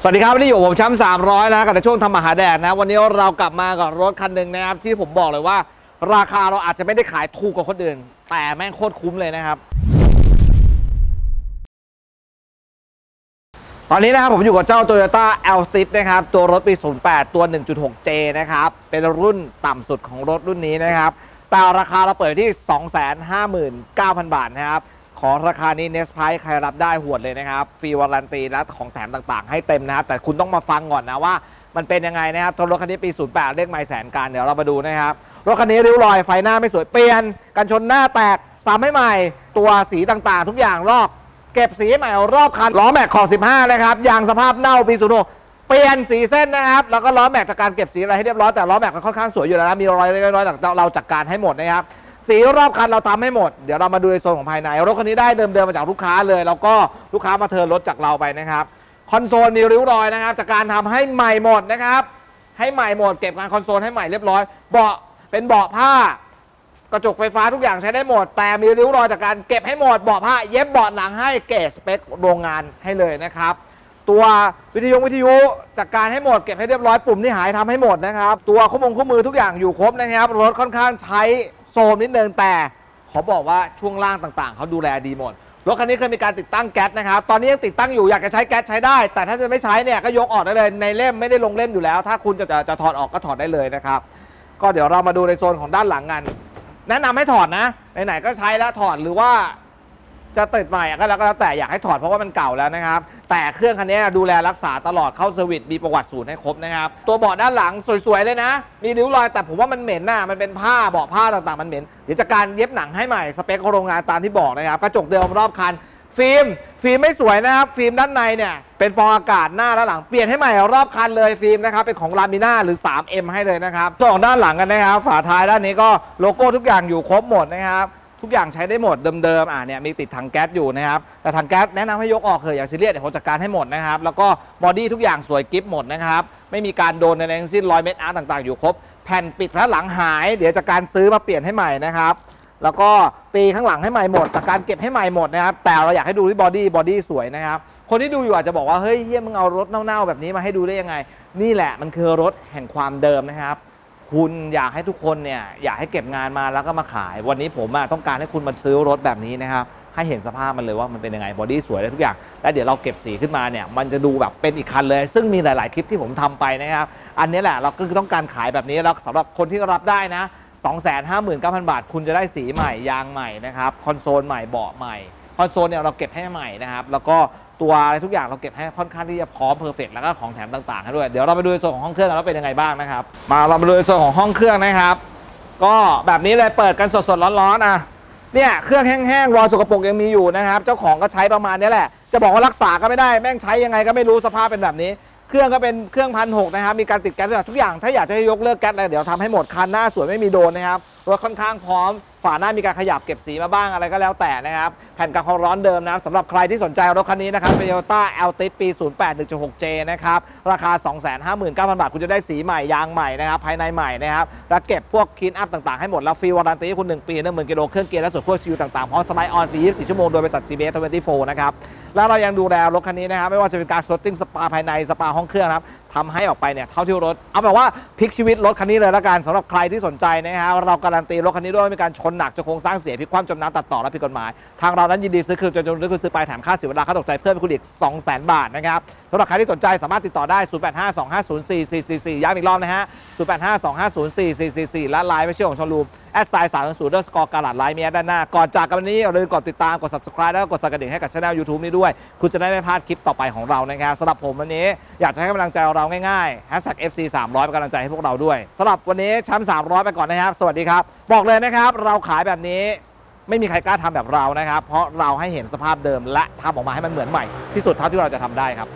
สวัสดีครับวันนี้อยู่กับผมแชมป์300นะกับในช่วงทำอาหาแดดนะ วันนี้เรากลับมากับรถคันหนึ่งนะครับ ที่ผมบอกเลยว่า ราคาเราอาจจะไม่ได้ขายถูกกว่าคนอื่น แต่แม่งโคตรคุ้มเลยนะครับ ตอนนี้นะครับผมอยู่กับเจ้า Toyota a l s t i d นะครับ ตัวรถปี 08 ตัว 1.6J นะครับ เป็นรุ่นต่ำสุดของรถรุ่นนี้นะครับ แต่ราคาเราเปิดที่ 259,000 บาทนะครับ ของราคานี้เนสไพรใครรับได้หวดเลยนะครับฟรีวารันตีและของแถมต่างๆ ให้เต็มนะครับ แต่คุณต้องมาฟังก่อนนะว่า มันเป็นยังไงนะครับตัวรถคันนี้ปี 08 เลขไมล์แสนการเดี๋ยวเรามาดูนะครับ รถคันนี้ริ้วรอยไฟหน้าไม่สวยเปลี่ยน กันชนหน้าแตกซ้ำให้ใหม่ ตัวสีต่างๆ ทุกอย่างลอก เก็บสีใหม่รอบคันล้อแม็กขอบ15 นะครับยางสภาพเน่าปี06 เปลี่ยนสีเส้นนะครับ แล้วก็ล้อแม็กจากการเก็บสีอะไรให้เรียบร้อยแต่ล้อแม็กมันค่อนข้างสวยอยู่แล้วนะมีรอยเล็กๆน้อยๆแต่เราจัดการให้หมดนะครับสีรอบคันเราทำให้หมด เดี๋ยวเรามาดูในโซนของภายใน รถคันนี้ได้เดิมๆมาจากลูกค้าเลย แล้วก็ลูกค้ามาเทิร์นรถจากเราไปนะครับคอนโซลมีริ้วรอยนะครับ จากการทำให้ใหม่หมดนะครับ ให้ใหม่หมดเก็บงานคอนโซลให้ใหม่เรียบร้อย เบาะเป็นเบาะผ้า กระจกไฟฟ้าทุกอย่างใช้ได้หมด แต่มีริ้วรอยจากการเก็บให้หมดเบาะผ้า เย็บเบาะหนังให้เกสเปคโรงงานให้เลยนะครับ ตัววิทยุวิทยุจากการให้หมดเก็บให้เรียบร้อยปุ่มที่หายทำให้หมดนะครับ ตัวข้อมงข้อมือทุกอย่างอยู่ครบนะครับรถค่อนข้างใช้โซมนิดนึงแต่ขอบอกว่าช่วงล่างต่างๆเขาดูแลดีหมดรถคันนี้เคยมีการติดตั้งแก๊สนะครับ ตอนนี้ยังติดตั้งอยู่อยากจะใช้แก๊สใช้ได้ แต่ถ้าจะไม่ใช้เนี่ยก็ยกออกได้เลยในเล่มไม่ได้ลงเล่มอยู่แล้ว ถ้าคุณจะจะจะถอดออกก็ถอดได้เลยนะครับ ก็เดี๋ยวเรามาดูในโซนของด้านหลังกัน แนะนำให้ถอดนะไหนๆก็ใช้แล้วถอดหรือว่า จะติดใหม่ก็แล้วก็แล้วแต่อยากให้ถอดเพราะว่ามันเก่าแล้วนะครับ แต่เครื่องคันนี้ดูแลรักษาตลอดเข้าเซอร์วิสมีประวัติศูนย์ให้ครบนะครับ ตัวเบาะด้านหลังสวยๆเลยนะ มีริ้วรอยแต่ผมว่ามันเหม็นน่ะมันเป็นผ้าเบาะผ้าต่างๆมันเหม็นเดี๋ยวจะการเย็บหนังให้ใหม่สเปคโรงงานตามที่บอกนะครับกระจกเดิมรอบคันฟิล์มฟิล์มไม่สวยนะครับ ฟิล์มด้านในเนี่ยเป็นฟองอากาศหน้าและหลังเปลี่ยนให้ใหม่รอบคันเลยฟิล์มนะครับเป็นของลามิน่าหรือ 3M ให้เลยนะครับส่องด้านหลังกันนะครับ ฝาท้ายด้านนี้ก็โลโก้ทุกอย่างอยู่ครบหมดนะครับ ทุกอย่างใช้ได้หมดเดิมๆอ่าเนี่ยมีติดถังแก๊สอยู่นะครับแต่ถังแก๊สแนะนำให้ยกออกเถอะอย่าซีเรียสเดี๋ยวผมจัดการให้หมดนะครับแล้วก็บอดี้ทุกอย่างสวยกริบหมดนะครับไม่มีการโดนในทั้งสิ้นรอยเม็ดอาร์คต่างๆอยู่ครบแผ่นปิดฝาหลังหาย เดี๋ยวจากการซื้อมาเปลี่ยนให้ใหม่นะครับแล้วก็ตีข้างหลังให้ใหม่หมดจากการเก็บให้ใหม่หมดนะครับแต่เราอยากให้ดูที่บอดี้บอดี้สวยนะครับคนที่ดูอยู่อาจจะบอกว่าเฮ้ยเฮียมึงเอารถเน่าๆแบบนี้มาให้ดูได้ยังไง นี่แหละมันคือรถแห่งความเดิมนะครับ คุณอยากให้ทุกคนเนี่ยอยากให้เก็บงานมาแล้วก็มาขาย วันนี้ผมอะต้องการให้คุณมาซื้อรถแบบนี้นะครับให้เห็นสภาพมันเลยว่ามันเป็นยังไงบอดี้สวยและทุกอย่าง แล้วเดี๋ยวเราเก็บสีขึ้นมาเนี่ยมันจะดูแบบเป็นอีกคันเลย ซึ่งมีหลาย ๆ คลิปที่ผมทำไปนะครับ อันนี้แหละเราก็คือต้องการขายแบบนี้แล้วสำหรับคนที่รับได้นะ 259,000 บาท คุณจะได้สีใหม่ยางใหม่นะครับคอนโซลใหม่เบาะใหม่ คอนโซลเนี่ยเราเก็บให้ใหม่นะครับแล้วก็ตัวอะไรทุกอย่างเราเก็บให้ค่อนข้างที่จะพร้อม perfect แล้วก็ของแถมต่างๆให้ด้วยเดี๋ยวเราไปดูในส่วนของห้องเครื่องกันว่าเป็นยังไงบ้างนะครับมาเรามาดูในส่วนของห้องเครื่องนะครับก็แบบนี้เลยเปิดกันสดๆร้อนๆอะเนี่ยเครื่องแห้งๆรอยสกปรกยังมีอยู่นะครับ เจ้าของก็ใช้ประมาณนี้แหละ จะบอกว่ารักษาก็ไม่ได้แม่งใช้ยังไงก็ไม่รู้สภาพเป็นแบบนี้ เครื่องก็เป็นเครื่องพันหกนะครับมีการติดแก๊สทุกอย่างถ้าอยากจะยกเลิกแก๊สอะไรเดี๋ยวทำให้หมดคันหน้าสวยไม่มีโดนนะครับรถค่อนข้างพร้อม ฝาหน้ามีการขยับเก็บสีมาบ้างอะไรก็แล้วแต่นะครับ แผ่นกันความร้อนเดิมนะครับสำหรับใครที่สนใจรถคันนี้นะครับ Toyota Altis ปี 08 1.6J นะครับ ราคา 259,000 บาท คุณจะได้สีใหม่ ยางใหม่นะครับ ภายในใหม่นะครับ แล้วเก็บพวกคีนอัพต่างๆ ให้หมด แล้วฟรีวารันตี้คุณ 1 ปี1 0,000กิโลเครื่องเกียร์และส่วนพวกชิวต่างๆพร้อมสไลด์ออนฟรี24 ชั่วโมงโดยบริษัท CBS 24นะครับ แล้วเรายังดูแลรถคันนี้นะครับไม่ว่าจะเป็นการสตติ้งสปาภายในสปาห้องเครื่องครับทำให้ออกไปเนี่ยเท่าที่รถ เอาแบบว่าพลิกชีวิตรถคันนี้เลยละกันสำหรับใครที่สนใจนะครับเราการันตีรถคันนี้ด้วยมีการชนหนักจนโครงสร้างเสียพลิกคว่ำจมน้ำตัดต่อและผิดกฎหมาย ทางเรานั้นยินดีซื้อคืนจนจนคุณซื้อไปแถมค่าเสียเวลาค่าตกใจเพิ่มให้คุณอีก 200,000 บาทนะครับสำหรับใครที่สนใจสามารถติดต่อได้ 0852504444 ย้ำอีกรอบนะฮะ0852504444 และไลน์ไม่เชื่อของชลูม แอดไซน์สามศูนย์เดอร์สกอร์การัดไลน์มีแอดด้านหน้า ก่อนจากกันวันนี้อย่าลืมกดติดตาม กด subscribe แล้วก็กดสั่นกระดิ่งให้กับช่อง YouTube นี้ด้วย คุณจะได้ไม่พลาดคลิปต่อไปของเรานะครับสำหรับผมวันนี้อยากจะให้กำลังใจเราง่ายๆ hashtag FC 300เป็นกำลังใจให้พวกเราด้วยสำหรับวันนี้แชมป์300 ไปก่อนนะครับ สวัสดีครับ บอกเลยนะครับ เราขายแบบนี้ไม่มีใครกล้าทำแบบเรานะครับ เพราะเราให้เห็นสภาพเดิมและทำออกมาให้มันเหมือนใหม่ที่สุดเท่าที่เราจะทำได้ครับ